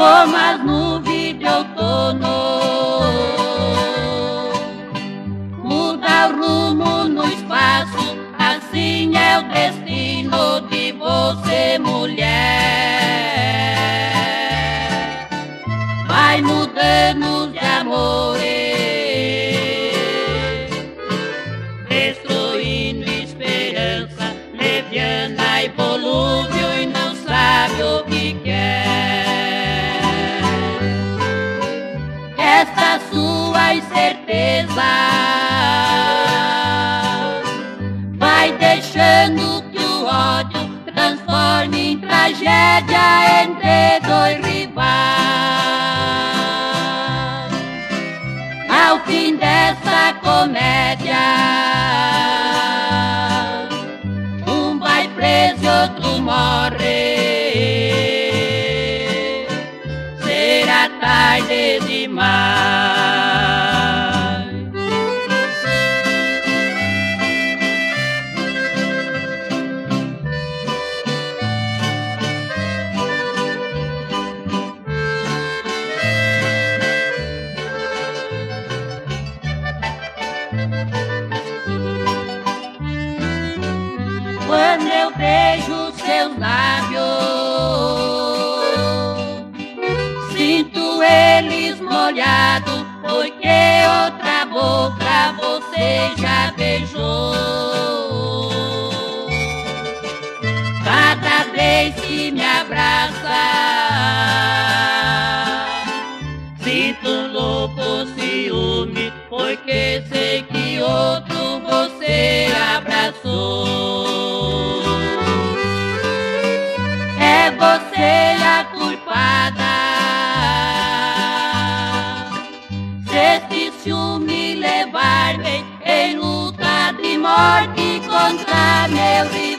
como as nuvens de outono. Muda o rumo no espaço, assim é o destino de você, mulher. Vai mudando de amores, incerteza vai deixando que o ódio transforme em tragédia entre dois rivais. Ao fim dessa comédia, um vai preso e outro morre. Será tarde beijo seus lábios, sinto eles molhados, porque outra boca você já beijou. Cada vez que me abraça, sinto um louco ciúme, porque sei que outro É você a culpada. Se esse ciúme levar-me em luta de morte contra meu rival.